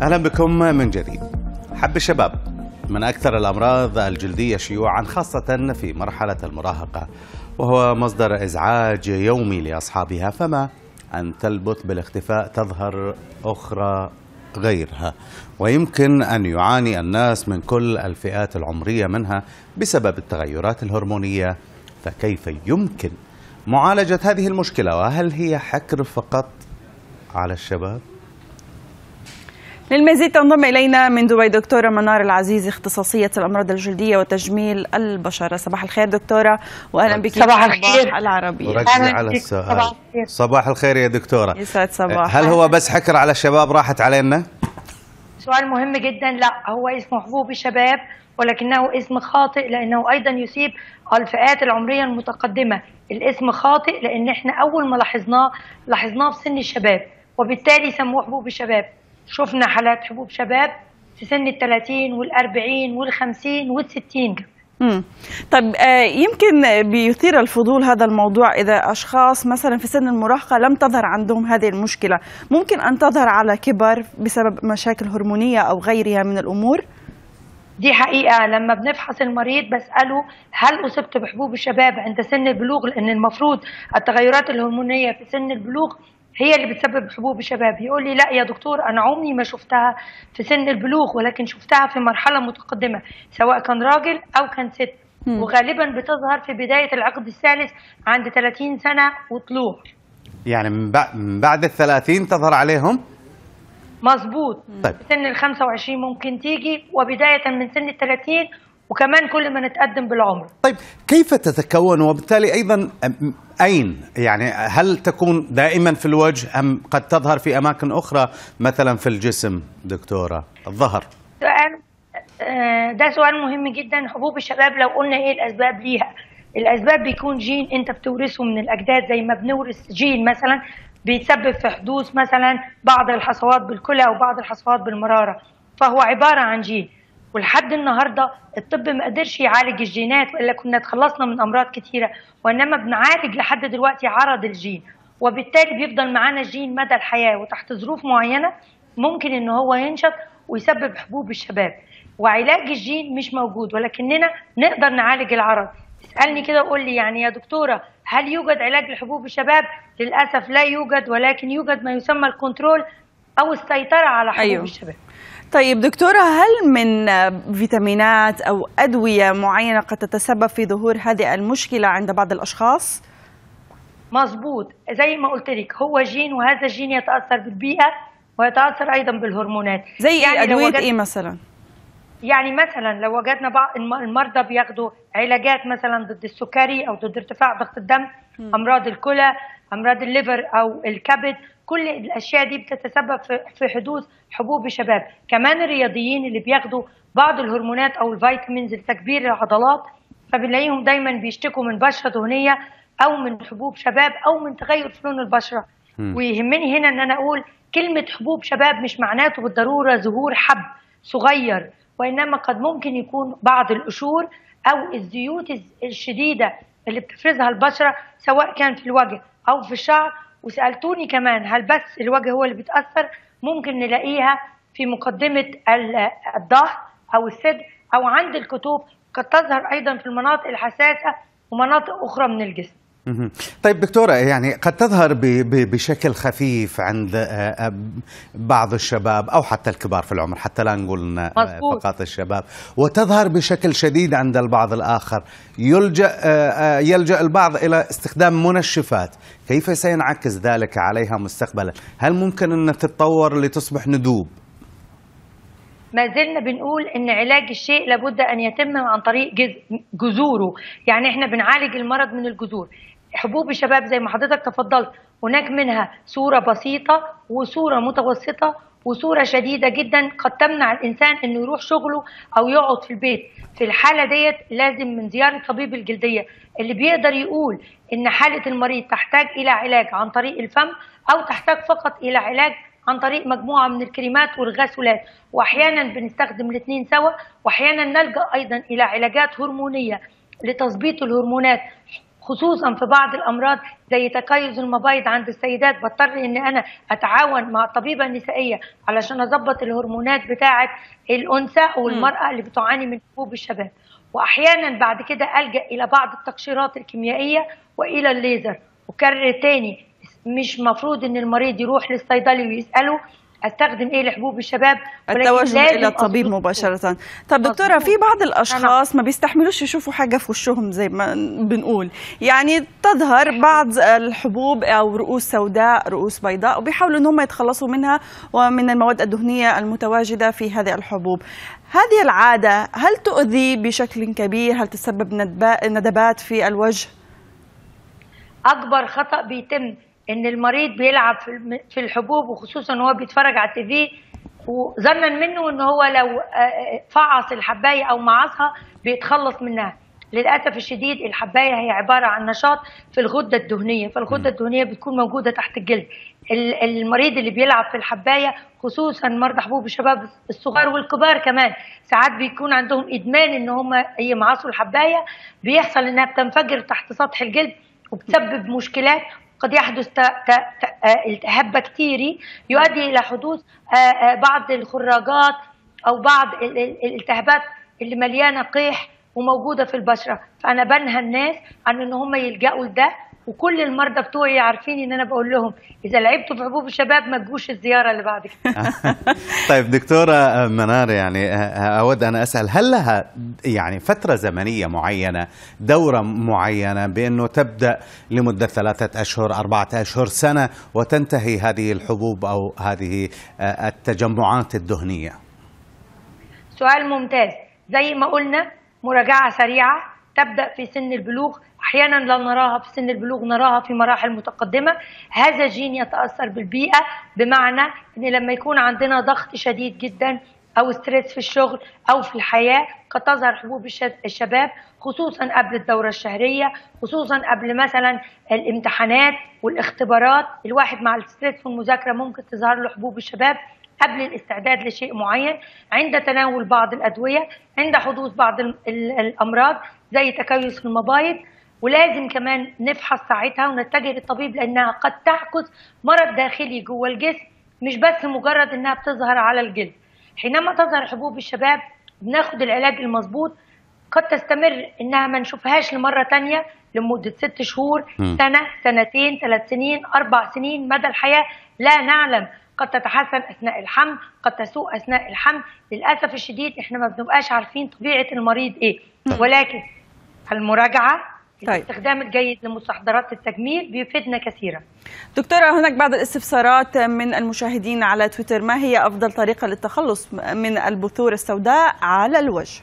أهلا بكم من جديد. حب الشباب من أكثر الأمراض الجلدية شيوعا خاصة في مرحلة المراهقة وهو مصدر إزعاج يومي لأصحابها فما أن تلبث بالاختفاء تظهر أخرى غيرها ويمكن أن يعاني الناس من كل الفئات العمرية منها بسبب التغيرات الهرمونية فكيف يمكن معالجة هذه المشكلة وهل هي حكر فقط على الشباب؟ للمزيد تنضم إلينا من دبي دكتورة منار العزيز اختصاصية الأمراض الجلدية وتجميل البشرة. صباح الخير دكتورة واهلا بك صباح الخير. العربية. وركزي على السؤال صباح الخير. صباح الخير يا دكتورة. يسعد صباح هل هو بس حكر على الشباب راحت علينا؟ سؤال مهم جدا. لا هو اسمه حبوب الشباب ولكنه اسم خاطئ لأنه أيضا يصيب الفئات العمرية المتقدمة. الاسم خاطئ لأن إحنا أول ما لاحظناه لاحظناه في سن الشباب وبالتالي سموه حبوب الشباب. شفنا حالات حبوب شباب في سن ال 30 وال 40 وال 50 وال 60 مم. طيب آه، يمكن بيثير الفضول هذا الموضوع إذا أشخاص مثلا في سن المراهقة لم تظهر عندهم هذه المشكلة. ممكن أن تظهر على كبر بسبب مشاكل هرمونية أو غيرها من الأمور؟ دي حقيقة. لما بنفحص المريض بسأله هل أصبت بحبوب الشباب عند سن البلوغ؟ لأن المفروض التغيرات الهرمونية في سن البلوغ هي اللي بتسبب حبوب الشباب يقول لي لا يا دكتور أنا عمري ما شفتها في سن البلوغ ولكن شفتها في مرحلة متقدمة سواء كان راجل أو كان ست. وغالبا بتظهر في بداية العقد الثالث عند 30 سنة وطلوع يعني من بعد من بعد الثلاثين تظهر عليهم؟ مظبوط طيب. في سن ال 25 ممكن تيجي وبداية من سن ال 30 وكمان كل ما نتقدم بالعمر. طيب كيف تتكون؟ وبالتالي أيضا أين؟ يعني هل تكون دائما في الوجه أم قد تظهر في أماكن أخرى؟ مثلا في الجسم دكتورة؟ الظهر. سؤال آه، ده سؤال مهم جدا. حبوب الشباب لو قلنا إيه الأسباب ليها؟ الأسباب بيكون جين أنت بتورثه من الأجداد زي ما بنورث جين مثلا بيتسبب في حدوث مثلا بعض الحصوات بالكلى أو بعض الحصوات بالمرارة. فهو عبارة عن جين. ولحد النهارده الطب ما قدرش يعالج الجينات وإلا كنا اتخلصنا من أمراض كتيرة وإنما بنعالج لحد دلوقتي عرض الجين وبالتالي بيفضل معانا الجين مدى الحياة وتحت ظروف معينة ممكن إن هو ينشط ويسبب حبوب الشباب وعلاج الجين مش موجود ولكننا نقدر نعالج العرض اسألني كده وقول لي يعني يا دكتورة هل يوجد علاج لحبوب الشباب للأسف لا يوجد ولكن يوجد ما يسمى ال control أو السيطرة على حبوب. أيوه. الشباب طيب دكتورة هل من فيتامينات أو أدوية معينة قد تتسبب في ظهور هذه المشكلة عند بعض الأشخاص؟ مظبوط زي ما قلت لك هو جين وهذا الجين يتأثر بالبيئة ويتأثر أيضا بالهرمونات زي يعني يعني أدوية وجدت- إيه مثلا؟ يعني مثلا لو وجدنا بعض الم- المرضى بياخدوا علاجات مثلا ضد السكري أو ضد ارتفاع ضغط الدم أمراض الكلى أمراض ال liver أو الكبد. كل الأشياء دي بتتسبب في حدوث حبوب شباب كمان الرياضيين اللي بياخدوا بعض الهرمونات أو ال vitamins لتكبير العضلات فبنلاقيهم دايما بيشتكوا من بشرة دهنية أو من حبوب شباب أو من تغير في لون البشرة. مم. ويهمني هنا إن أنا أقول كلمة حبوب شباب مش معناته بالضرورة ظهور حب صغير وإنما قد ممكن يكون بعض القشور أو الزيوت الز- الشديدة اللي بتفرزها البشرة سواء كان في الوجه أو في الشعر وسألتوني كمان هل بس الوجه هو اللي بيتأثر ممكن نلاقيها في مقدمة ال- الظهر أو الصدر أو عند الكتوب قد تظهر أيضا في المناطق الحساسة ومناطق أخرى من الجسم. طيب دكتورة يعني قد تظهر بشكل خفيف عند آه، آه، بعض الشباب أو حتى الكبار في العمر حتى لا نقول آه، مظبوط. فقط الشباب. وتظهر بشكل شديد عند البعض الآخر. يلجأ يلجأ البعض إلى استخدام منشفات. كيف سينعكس ذلك عليها مستقبلا؟ هل ممكن أن تتطور لتصبح ندوب؟ ما زلنا بنقول إن علاج الشيء لابد أن يتم عن طريق جذوره. يعني إحنا بنعالج المرض من الجذور. حبوب الشباب زي ما حضرتك تفضلت. هناك منها صورة بسيطة وصورة متوسطة وصورة شديدة جدا قد تمنع الإنسان إنه يروح شغله أو يقعد في البيت. في الحالة ديت لازم من زيارة طبيب الجلدية اللي بيقدر يقول إن حالة المريض تحتاج إلى علاج عن طريق الفم أو تحتاج فقط إلى علاج عن طريق مجموعة من الكريمات والغسولات. وأحيانا بنستخدم الاثنين سوا وأحيانا نلجأ أيضا إلى علاجات هرمونية لتظبيط الهرمونات. خصوصا في بعض الأمراض زي تكيس المبايض عند السيدات بضطر إن أنا أتعاون مع الطبيبه النسائيه علشان أظبط الهرمونات بتاعة الأنثى والمراه اللي بتعاني من حبوب الشباب واحيانا بعد كده ألجأ إلى بعض التقشيرات الكيميائية وإلى الليزر. وكرر تاني مش مفروض إن المريض يروح للصيدلي ويسأله أستخدم إيه لحبوب الشباب؟ التوجه إلى الطبيب مباشرة. طب دكتورة في بعض الأشخاص ما بيستحملوش يشوفوا حاجة في وشهم زي ما بنقول. يعني تظهر بعض الحبوب أو رؤوس سوداء رؤوس بيضاء وبيحاولوا ان هم يتخلصوا منها ومن المواد الدهنية المتواجدة في هذه الحبوب. هذه العادة هل تؤذي بشكل كبير؟ هل تسبب ندبا- ندبات في الوجه؟ أكبر خطأ بيتم إن المريض بيلعب في الحبوب وخصوصا ان هو بيتفرج على التي في وظنا منه إن هو لو فعص الحباية أو معصها بيتخلص منها. للأسف الشديد الحباية هي عبارة عن نشاط في الغدة الدهنية. فالغدة الدهنية بتكون موجودة تحت الجلد. ال- المريض اللي بيلعب في الحباية خصوصا مرضى حبوب الشباب الصغار والكبار كمان ساعات بيكون عندهم إدمان إن هم يمعصوا الحباية. بيحصل إنها بتنفجر تحت سطح الجلد وبتسبب مشكلات قد يحدث آه، التهاب بكتيري يؤدي إلى حدوث آه، آه، بعض الخراجات أو بعض ال- ال- الالتهابات اللي مليانة قيح وموجودة في البشرة. فأنا بنهى الناس عن إن هم يلجأوا لده. وكل المرضى بتوعي عارفين إن أنا بقول لهم إذا لعبتوا في حبوب الشباب ما تجوش الزيارة اللي بعد كده. طيب دكتورة منار يعني أود أن أسأل هل لها يعني فترة زمنية معينة دورة معينة بأنه تبدأ لمدة ثلاثة أشهر أربعة أشهر سنة وتنتهي هذه الحبوب أو هذه التجمعات الدهنية؟ سؤال ممتاز. زي ما قلنا مراجعة سريعة تبدأ في سن البلوغ أحيانا لا نراها في سن البلوغ نراها في مراحل متقدمة. هذا الجين يتأثر بالبيئة بمعنى أن لما يكون عندنا ضغط شديد جدا أو stress في الشغل أو في الحياة قد تظهر حبوب الش- الشباب خصوصا قبل الدورة الشهرية خصوصا قبل مثلا الامتحانات والاختبارات. الواحد مع الستريس في المذاكرة ممكن تظهر له حبوب الشباب قبل الاستعداد لشيء معين. عند تناول بعض الأدوية عند حدوث بعض ال- ال- الأمراض زي تكيس المبايض ولازم كمان نفحص ساعتها ونتجه للطبيب لأنها قد تعكس مرض داخلي جوه الجسم مش بس مجرد إنها بتظهر على الجلد. حينما تظهر حبوب الشباب بناخد العلاج المظبوط. قد تستمر إنها ما نشوفهاش لمرة تانية لمدة ست شهور مم. سنة سنتين ثلاث سنين أربع سنين مدى الحياة. لا نعلم قد تتحسن أثناء الحمل قد تسوء أثناء الحمل. للأسف الشديد إحنا ما بنبقاش عارفين طبيعة المريض إيه. ولكن المراجعة طيب. الاستخدام الجيد لمستحضرات التجميل بيفيدنا كثيرا. دكتورة هناك بعض الاستفسارات من المشاهدين على تويتر. ما هي أفضل طريقة للتخلص من البثور السوداء على الوجه؟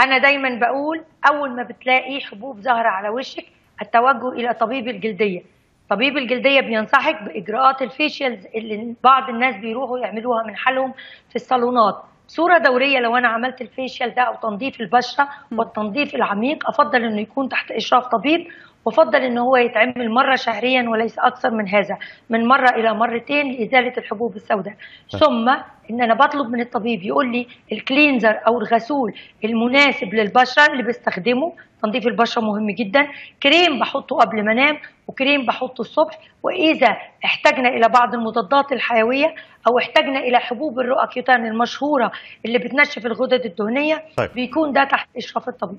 أنا دايما بقول أول ما بتلاقي حبوب ظاهرة على وشك التوجه إلى طبيب الجلدية. طبيب الجلدية بينصحك بإجراءات الفيشيالز اللي بعض الناس بيروحوا يعملوها من حالهم في الصالونات. صورة دورية لو أنا عملت الفيشيال ده أو تنظيف البشرة والتنظيف العميق أفضل إنه يكون تحت إشراف طبيب وافضل ان هو يتعمل مرة شهريا وليس أكثر من هذا من مرة إلى مرتين لإزالة الحبوب السوداء. ثم إن أنا بطلب من الطبيب يقول لي الكلينزر أو الغسول المناسب للبشرة اللي بستخدمه تنظيف البشرة مهم جدا. كريم بحطه قبل ما أنام وكريم بحطه الصبح. وإذا احتاجنا إلى بعض المضادات الحيوية أو احتاجنا إلى حبوب الرؤكيوتان المشهورة اللي بتنشف الغدد الدهنية طيب. بيكون ده تحت إشراف الطبيب.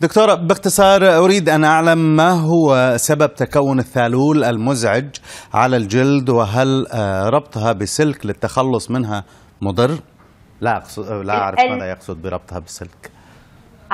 دكتورة باختصار أريد أن أعلم ما هو سبب تكون الثالول المزعج على الجلد وهل آه، ربطها بسلك للتخلص منها مضر؟ لا أقصد لا أعرف ماذا يقصد بربطها بسلك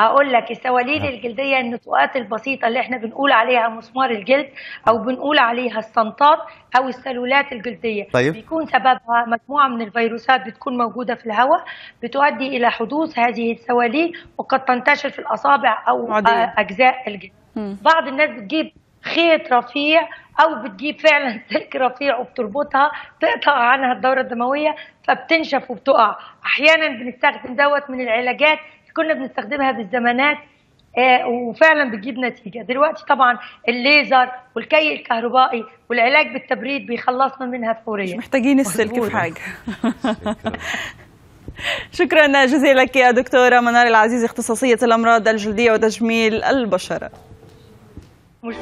هقول لك السواليل الجلدية النتوءات البسيطة اللي إحنا بنقول عليها مسمار الجلد أو بنقول عليها الصنطات أو السلولات الجلدية طيب. بيكون سببها مجموعة من الفيروسات بتكون موجودة في الهواء بتؤدي إلى حدوث هذه السواليل وقد تنتشر في الأصابع أو عادية. آه، أجزاء الجلد مم. بعض الناس بتجيب خيط رفيع أو بتجيب فعلا سلك رفيع وبتربطها تقطع عنها الدورة الدموية فبتنشف وبتقع أحيانا بنستخدم دوت من العلاجات كنا بنستخدمها بالزمانات آه، وفعلا بتجيب نتيجة. دلوقتي طبعا الليزر والكي الكهربائي والعلاج بالتبريد بيخلصنا منها مش فوريا محتاجين السلك. في حاجة. شكرا جزيلا لك يا دكتورة منار العزيز اختصاصية الأمراض الجلدية وتجميل البشرة. مش...